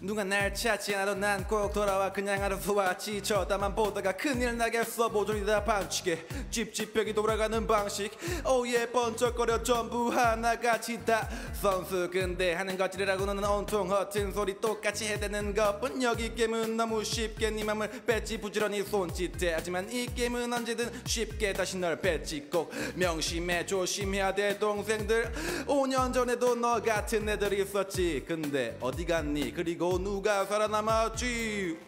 누가 날 찾지 않아도 난 꼭 돌아와 그냥 하루수와 지쳐다만 보다가 큰일 나겠어. 모조리다 방치게 찝찝벽이 돌아가는 방식. 오예 번쩍거려 전부 하나같이 다 선수 근데 하는 것들이라고는 온통 허튼 소리 똑같이 해대는 것뿐. 여기 게임은 너무 쉽게 네 맘을 뺏지 부지런히 손짓해. 하지만 이 게임은 언제든 쉽게 다시 널 뺏지 꼭 명심해 조심해야 돼 동생들. 5년 전에도 너 같은 애들이 있었지. 근데 어디 갔니? 그리고 누가 살아남았지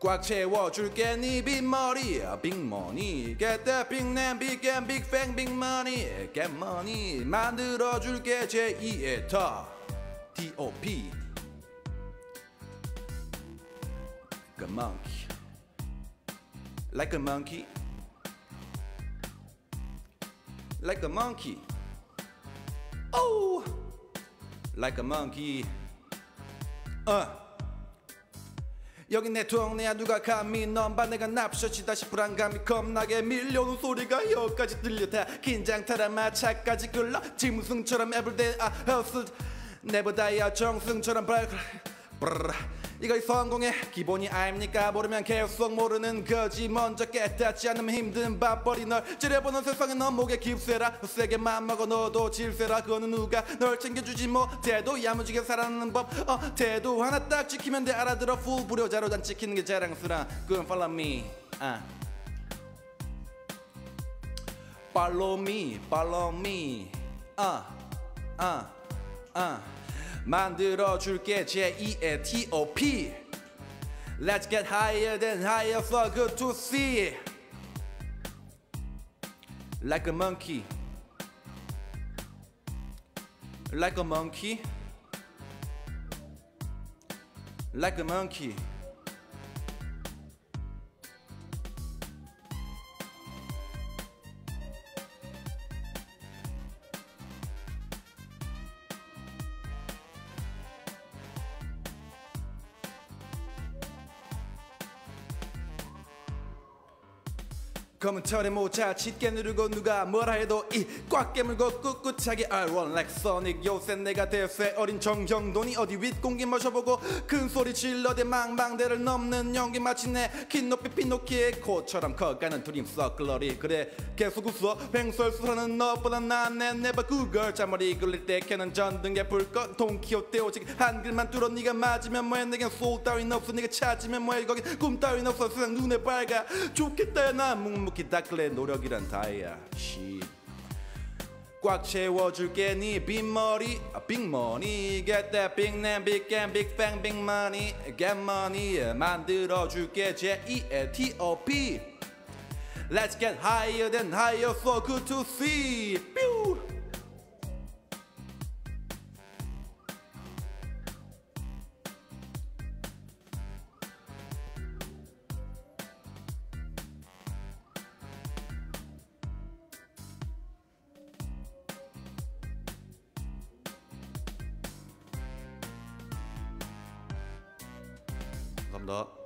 꽉 채워줄게 네 빈머리 빅머니 Get that big name big and big fang big money Get money 만들어줄게 제2의 터 T.O.P Like a monkey Like a monkey Like a monkey Oh Like a monkey 어. 여기 내 동네야 누가 감히 넘봐. 내가 납셔지다 시 불안감이 겁나게 밀려오는 소리가 여기까지 들려 다. 긴장 타라 마차까지 끌러 짐승처럼 everyday I hustle 내보다야 정승처럼 발걸 브르르. 이거 성공의 기본이 아닙니까? 모르면 계속 모르는 거지. 먼저 깨닫지 않으면 힘든 밥벌이 널 찌려보는 세상에 넌 목에 깁세라. 세게 맘먹어 너도 질세라. 그거는 누가 널 챙겨주지 못해도 야무지게 살아가는 법 어 태도 하나 딱 지키면 돼. 알아들어. 풀 불효자로 난 지키는 게 자랑스러워. 그건 follow me. 아. follow me. Follow me. 아, 아, 아. 만들어줄게 제2의 T.O.P Let's get higher than higher so good to see Like a monkey Like a monkey Like a monkey 검은 털에 모자 짙게 누르고 누가 뭐라 해도 이 꽉 깨물고 꿋꿋하게 I run like Sonic. 요새 내가 대세 어린 정형돈이 어디 윗공기 마셔보고 큰 소리 질러 대 망망대해를 넘는 연기 마치 내긴 높이 피노키오 코처럼 커가는 dream 서클러리. 그래 계속 웃어. 횡설수설하는 너보다 난내 never Google. 잔머리 굴릴 때 켜는 전등에 불꺼 돈키호테 오직 한 길만 뚫어. 네가 맞으면 뭐해? 내겐 소울 따윈 없어. 네가 찾으면 뭐해? 거긴 꿈 따윈 없어. 세상 눈에 밝아. 좋겠다 나 묵묵 히 닦을래 노력이란 다이야 씨. 꽉 채워줄게 네 빈머리 아, 빅머니 Get that big name big and big fang big money Get money 만들어줄게 제2의 T.O.P Let's get higher than higher so good to see 감사합니다